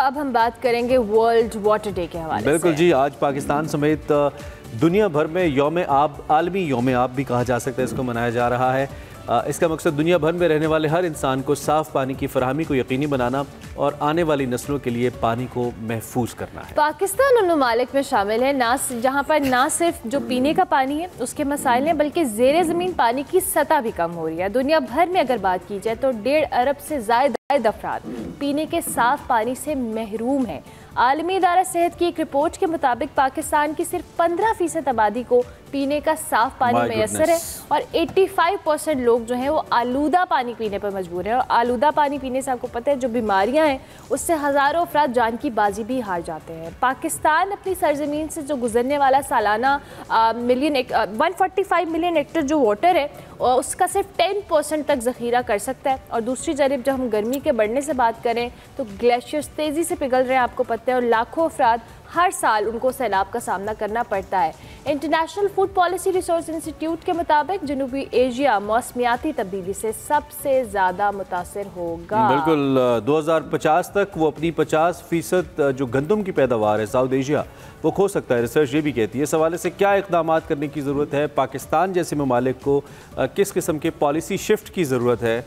अब हम बात करेंगे वर्ल्ड वाटर डे के हवाले बिल्कुल जी आज पाकिस्तान समेत दुनिया भर में योम आब आलमी योम आब भी कहा जा सकता है इसको मनाया जा रहा है। इसका मकसद दुनिया भर में रहने वाले हर इंसान को साफ़ पानी की फरहमी को यकीनी बनाना और आने वाली नस्लों के लिए पानी को महफूज करना है। पाकिस्तान उन ममालिक में शामिल है ना जहाँ पर ना सिर्फ़ जो पीने का पानी है उसके मसाइल हैं बल्कि जेर ज़मीन पानी की सतह भी कम हो रही है। दुनिया भर में अगर बात की जाए तो डेढ़ अरब से ज़्यादा अफराद पीने के साफ़ पानी से महरूम है। आलमी इदारा सेहत की एक रिपोर्ट के मुताबिक पाकिस्तान की सिर्फ़ पंद्रह फ़ीसद आबादी को पीने का साफ़ पानी मैसर है और 85 परसेंट लोग जो हैं वो आलूदा पानी पीने पर मजबूर हैं। और आलूदा पानी पीने से आपको पता है जो बीमारियाँ हैं उससे हज़ारों अफराद जान की बाजी भी हार जाते हैं। पाकिस्तान अपनी सरजमीन से जो गुजरने वाला सालाना million one forty five million hectare जो वाटर है उसका सिर्फ़ टेन परसेंट तक ज़ख़ीरा कर सकता है। और दूसरी जानब जब हम गर्मी के बढ़ने से बात करें तो ग्लेशियर्स तेज़ी से पिघल रहे हैं आपको पता है और लाखों अफराद हर साल उनको सैलाब का सामना करना पड़ता है। International Food Policy Research Institute के मुताबिक जनूबी एशिया मौसमियाती तब्दीली से सबसे ज़्यादा मुतासर होगा। बिल्कुल 2050 तक वो अपनी 50 फ़ीसद जो गंदम की पैदावार है साउथ एशिया, वो खो सकता है। रिसर्च ये भी कहती है, इस हवाले से क्या इकदाम करने की ज़रूरत है? पाकिस्तान जैसे ममालिक को किस किस्म के पॉलिसी शिफ्ट की ज़रूरत है?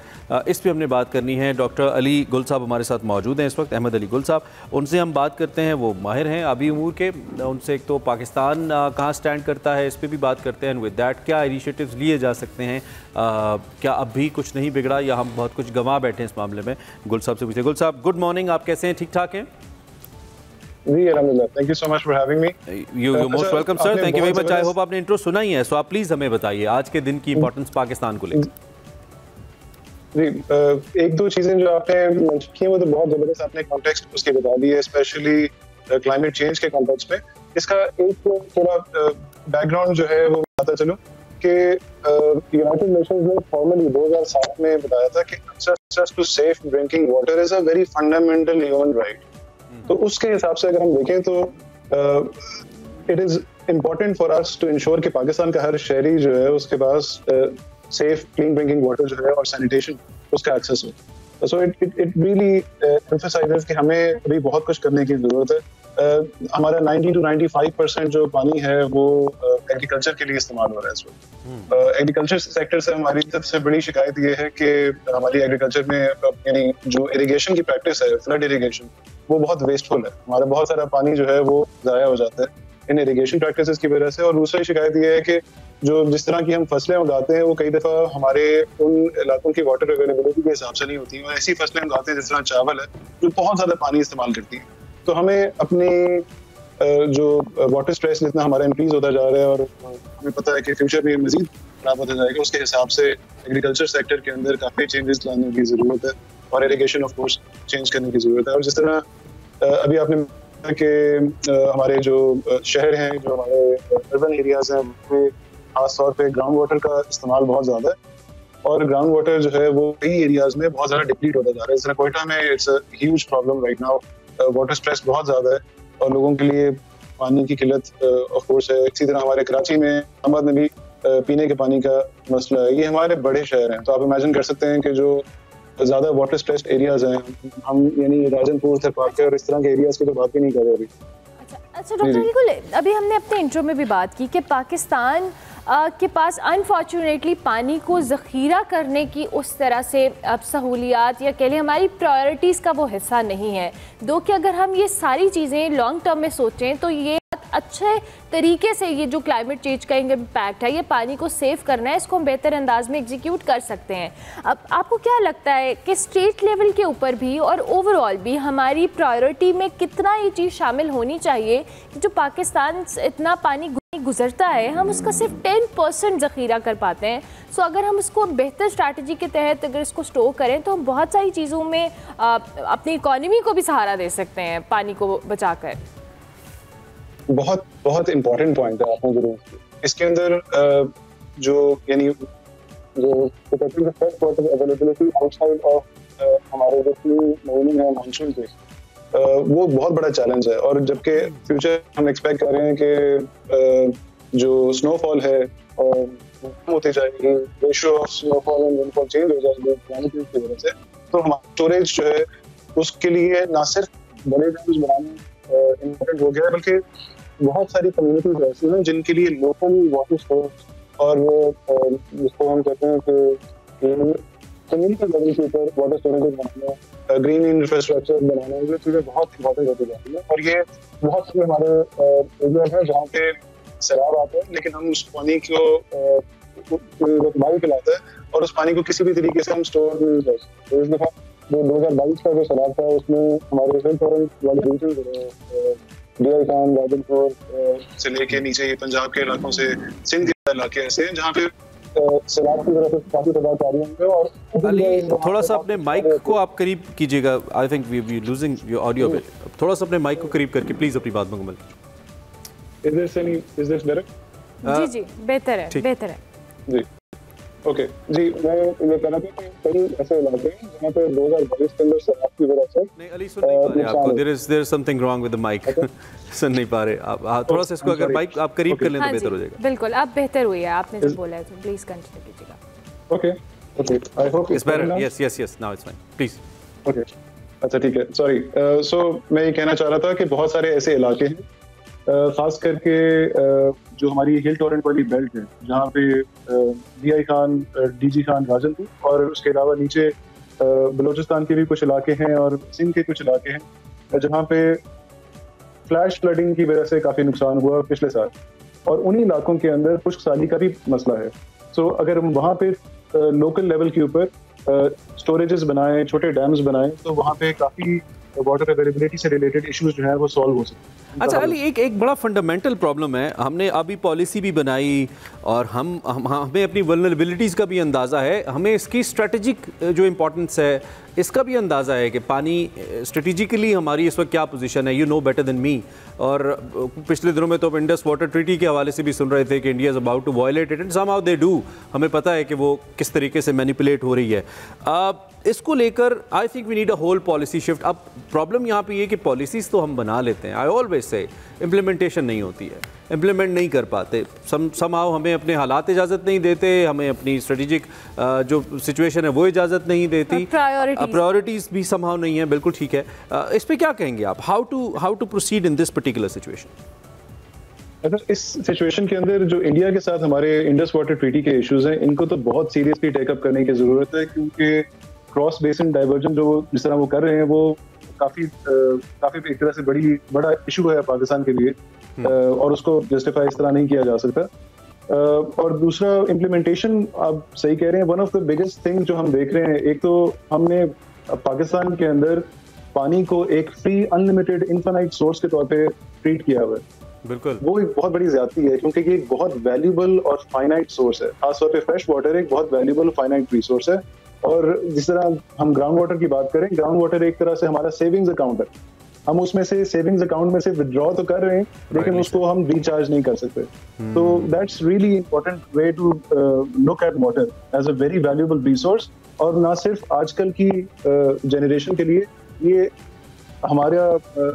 इस पर हमने बात करनी है। डॉक्टर अली गुल साहब हमारे साथ मौजूद हैं। इस वक्त अहमद अली गुल साहब, उनसे हम बात करते हैं। वो माहिर हैं। अभी उमूर के उनसे एक तो पाकिस्तान कहाँ स्टैंड करता है इस पर भी बात करते हैं विद दैट क्या इनिशिएटिव्स लिए जा सकते हैं? आ, क्या अब भी कुछ नहीं बिगड़ा या हम बहुत कुछ गंवा बैठे हैं इस मामले में? गुल साहब से पूछे गुल साहब गुड मॉर्निंग आप कैसे हैं? ठीक ठाक हैं? जी अलहमदिल्ला thank you so much for having me you you most welcome sir thank you very much I hope आपने इंट्रो सुना ही है सो आप प्लीज़ हमें बताइए आज के दिन की इंपॉर्टेंस पाकिस्तान को लेकर। जी एक दो चीज़ें जो आपने की वो तो बहुत ज़बरदस्त आपने कॉन्टेक्स्ट उसके बता दी है स्पेशली क्लाइमेट चेंज के कॉन्टेक्स्ट में इसका एक थोड़ा बैकग्राउंड जो है वो बताता चलो कि यूनाइटेड नेशंस ने फॉर्मली 2007 में बताया था कि access to safe drinking water is a very fundamental human right तो उसके हिसाब से अगर हम देखें तो it is important for us to ensure कि पाकिस्तान का हर शहरी जो है उसके पास सेफ़ क्लीन ड्रिंकिंग वाटर जो है और सैनिटेशन उसका एक्सेस हो। So it it it really emphasises कि हमें अभी बहुत कुछ करने की ज़रूरत है। Uh, हमारा 90 टू 95 परसेंट जो पानी है वो एग्रीकल्चर uh, के लिए इस्तेमाल हो रहा है इस वक्त। एग्रीकल्चर सेक्टर से हमारी सबसे बड़ी शिकायत ये है कि हमारी एग्रीकल्चर में यानी जो इरिगेशन की प्रैक्टिस है फ्लड इरिगेशन वो बहुत वेस्टफुल है। हमारा बहुत सारा पानी जो है वो ज़ाया हो जाता है इन इरीगेशन प्रैक्टिस की वजह से। और दूसरी शिकायत ये है कि जो जिस तरह की हम फ़सलें उगाते हैं, वो कई दफ़ा हमारे उन इलाकों की वाटर अवेलेबिलिटी के हिसाब से नहीं होती और ऐसी फ़सलें उगाते हैं जिस तरह चावल है, जो बहुत ज़्यादा पानी इस्तेमाल करती है। तो हमें अपनी जो वाटर स्ट्रेस जितना हमारा इंक्रीज होता जा रहा है और हमें पता है कि फ्यूचर में मजीद खराब होता जाएगा, उसके हिसाब से एग्रीकल्चर सेक्टर के अंदर काफ़ी चेंजेस लाने की ज़रूरत है। और इरीगेशन ऑफ़ कोर्स चेंज करने की ज़रूरत है। और जिस तरह अभी आपने कि हमारे जो शहर हैं, जो हमारे अर्बन एरियाज़ हैं खास तौर पे ग्राउंड वाटर का इस्तेमाल बहुत ज़्यादा है। और ग्राउंड वाटर जो है वो कई एरियाज़ में बहुत ज़्यादा डिप्लीट होता जा रहा है। तरह कोयटा में it's huge problem right now water stress बहुत ज़्यादा है और लोगों के लिए पानी की किल्लत ऑफ़ कोर्स है। इसी तरह हमारे कराची में अहमद में भी पीने के पानी का मसला है। ये हमारे बड़े शहर हैं। तो आप इमेजिन कर सकते हैं कि जो ज़्यादा वाटर स्ट्रेस्ड एरियाज़ हैं हम यानी राजनपुर थरपाके और इस तरह के एरियाज़ की तो बात ही नहीं कर रहे अभी। अच्छा, अच्छा डॉक्टर अभी हमने अपने इंट्रो में भी बात की कि पाकिस्तान के पास अनफॉर्चुनेटली पानी को ज़ख़ीरा करने की उस तरह से अब सहूलियात या कह लें हमारी प्रायोरिटीज़ का वो हिस्सा नहीं है। दो कि अगर हम ये सारी चीज़ें लॉन्ग टर्म में सोचें तो ये अच्छे तरीके से ये जो क्लाइमेट चेंज का इम्पैक्ट है, ये पानी को सेव करना है, इसको हम बेहतर अंदाज में एग्जीक्यूट कर सकते हैं। अब आपको क्या लगता है कि स्टेट लेवल के ऊपर भी और ओवरऑल भी हमारी प्रायोरिटी में कितना ये चीज़ शामिल होनी चाहिए कि जो पाकिस्तान इतना पानी गुजरता है हम उसका सिर्फ़ टेन परसेंट ज़ख़ीरा कर पाते हैं। सो so, अगर हम उसको बेहतर स्ट्रैटेजी के तहत अगर इसको स्टोर करें तो हम बहुत सारी चीज़ों में आ, अपनी इकोनॉमी को भी सहारा दे सकते हैं पानी को बचा कर बहुत बहुत इम्पोर्टेंट पॉइंट है आपने ज़रूर इसके अंदर जो यानी जो first water availability outside of हमारे जो मानसून के वो बहुत बड़ा चैलेंज है। और जबकि फ्यूचर हम एक्सपेक्ट कर रहे हैं कि जो स्नोफॉल है और होती जाएगी ratio of snowfall and rainfall change हो जाएगी क्लाइमेट की वजह से तो हमारा स्टोरेज जो है, उसके लिए ना सिर्फ़ बड़े डैम्स बनाना इम्पोर्टेंट हो गया है, बल्कि बहुत सारी कम्युनिटीज ऐसी हैं जिनके लिए लोकल वाटर सोर्स और जिसको हम कहते हैं कि ग्रीन इंफ्रास्ट्रक्चर बनाना ये चीज़ें बहुत इंपॉर्टेंट होती जाती हैं। और ये बहुत सारे हमारे है जहाँ पे है, लेकिन हम उस पानी को पिलाते हैं और उस पानी को किसी भी तरीके से हम स्टोर नहीं कर सकते इस दफ़ा जो दो हज़ार बाईस का जो सैलाब था, उसमें हमारे से लेके नीचे पंजाब के इलाकों से सिंध के इलाके ऐसे हैं जहाँ पे सैलाब की तरफ़ काफ़ी तबाह होंगे और अली थोड़ा सा अपने माइक को आप करीब कीजिएगा। I think we we losing your audio bit थोड़ा सा अपने माइक को करीब करके प्लीज़ अपनी बात मुकम्मल is this any is this better जी जी बेहतर है बेहतर है। जी। ओके जी मैं ये कहना था कि कई ऐसे इलाके हैं जहाँ पे 2022 के अंदर सैलाब की वजह से नहीं अली सुन नहीं पा रहे आपको। There is there something wrong with the mic सुन नहीं पा रहे। आप थोड़ा सा इसको अगर माइक आप करीब कर लें तो हाँ बेहतर हो जाएगा। बिल्कुल अब बेहतर हुई है आपने जो बोला है तो प्लीज़ कंटिन्यू कीजिएगा। Okay okay I hope it's better yes yes yes now it's fine please okay अच्छा ठीक है. सॉरी सो मैं ये कहना चाह रहा था कि बहुत सारे ऐसे इलाके हैं uh, खास करके जो हमारी हिल टोरेंट वाली बेल्ट है, जहाँ पे D I Khan D G Khan Rajanpur और उसके अलावा नीचे बलूचिस्तान के भी कुछ इलाके हैं और सिंध के कुछ इलाके हैं, जहाँ पे फ्लैश फ्लडिंग की वजह से काफ़ी नुकसान हुआ पिछले साल। और उन्हीं इलाकों के अंदर खुश्क साली का भी मसला है। सो अगर हम वहाँ पे लोकल लेवल के ऊपर स्टोरेजेस बनाएँ, छोटे डैम्स बनाएँ तो वहाँ पे काफ़ी वाटर अवेलेबिलिटी से रिलेटेड इश्यूज़ जो है, वो सॉल्व हो सकते हैं। अच्छा अली एक एक बड़ा फंडामेंटल प्रॉब्लम है। हमने अभी पॉलिसी भी बनाई और हम, हम हमें अपनी वनरेबिलिटीज़ का भी अंदाज़ा है। हमें इसकी स्ट्रेटजिक जो इम्पोर्टेंस है इसका भी अंदाज़ा है कि पानी स्ट्रेटिजिकली हमारी इस वक्त क्या पोजीशन है। You know better than me और पिछले दिनों में तो इंडस वाटर ट्रीटी के हवाले से भी सुन रहे थे कि India is about to violate it and somehow they do हमें पता है कि वो किस तरीके से मैनिपुलेट हो रही है। uh, इसको लेकर I think we need a whole policy shift अब प्रॉब्लम यहाँ पे ये कि पॉलिसीज़ तो हम बना लेते हैं। आई ऑलवेज से इम्प्लीमेंटेशन नहीं होती है। इम्प्लीमेंट नहीं कर पाते। सम समाव हमें अपने हालात इजाज़त नहीं देते हमें अपनी स्ट्रेटिजिक जो सिचुएशन है वो इजाज़त नहीं देती। प्रायोरिटीज़ भी समाव नहीं है बिल्कुल ठीक है। इस पर क्या कहेंगे आप? How to how to proceed in this particular situation अगर इस सिचुएशन के अंदर जो इंडिया के साथ हमारे इंडस वाटर ट्रीटी के इश्यूज़ हैं इनको तो बहुत सीरियसली टेकअप करने की ज़रूरत है क्योंकि क्रॉस बेसिन डाइवर्जन जो जिस तरह वो कर रहे हैं वो काफ़ी काफ़ी एक तरह से बड़ी बड़ा इशू है पाकिस्तान के लिए। और उसको जस्टिफाई इस तरह नहीं किया जा सकता। और दूसरा इम्प्लीमेंटेशन आप सही कह रहे हैं one of the biggest thing जो हम देख रहे हैं एक तो हमने पाकिस्तान के अंदर पानी को एक फ्री अनलिमिटेड इन्फानाइट सोर्स के तौर पे ट्रीट किया हुआ है। बिल्कुल। वो एक बहुत बड़ी ज्यादती है क्योंकि ये एक बहुत वैल्यूबल और फाइनाइट सोर्स है। खासतौर पे फ्रेश वाटर एक बहुत वैल्यूबल फाइनाइट रिसोर्स है। और जिस तरह हम ग्राउंड वाटर की बात करें ग्राउंड वाटर एक तरह से हमारा सेविंग्स अकाउंट है। हम उसमें से सेविंग्स अकाउंट में से विदड्रॉ तो कर रहे हैं लेकिन उसको हम रिचार्ज नहीं कर सकते। तो that's really important way to look at water as a very valuable resource और ना सिर्फ़ आजकल की जनरेशन uh, के लिए ये हमारा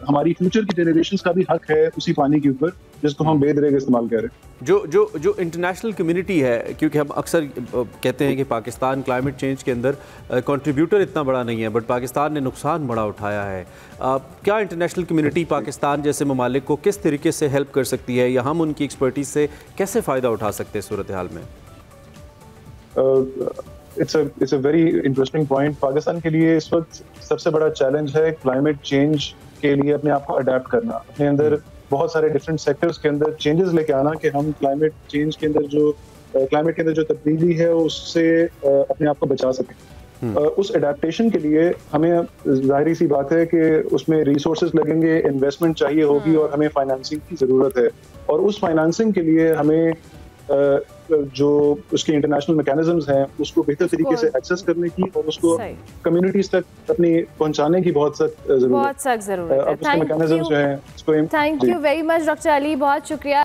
हमारी फ्यूचर की जनरेशन का भी हक है उसी पानी के ऊपर जिसको हम बेदरे का इस्तेमाल करें जो जो जो इंटरनेशनल कम्युनिटी है क्योंकि हम अक्सर कहते हैं कि पाकिस्तान क्लाइमेट चेंज के अंदर कंट्रीब्यूटर इतना बड़ा नहीं है बट पाकिस्तान ने नुकसान बड़ा उठाया है। आ, क्या इंटरनेशनल कम्युनिटी पाकिस्तान जैसे ममालिक को किस तरीके से हेल्प कर सकती है या हम उनकी एक्सपर्टीज से कैसे फ़ायदा उठा सकते हैं सूरत हाल में? It's it's a very interesting point Pakistan के लिए इस वक्त सबसे बड़ा चैलेंज है क्लाइमेट चेंज के लिए अपने आप को अडेप्ट करना अपने अंदर बहुत सारे डिफरेंट सेक्टर्स के अंदर चेंजेस लेके आना कि हम क्लाइमेट चेंज के अंदर जो क्लाइमेट के अंदर जो तब्दीली है उससे अपने आप को बचा सकें हम्म। उस अडेप्टेशन के लिए हमें ज़ाहिर सी बात है कि उसमें रिसोर्सेज लगेंगे इन्वेस्टमेंट चाहिए होगी हम्म। और हमें फाइनेंसिंग की ज़रूरत है और उस फाइनेंसिंग के लिए हमें जो उसके इंटरनेशनल मैकेनिज्म्स हैं उसको बेहतर तरीके से एक्सेस करने की और उसको कम्युनिटीज तक अपनी पहुँचाने की बहुत सख्त ज़रूरत बहुत सख्त ज़रूरत है। है thank you very much doctor Ali बहुत शुक्रिया।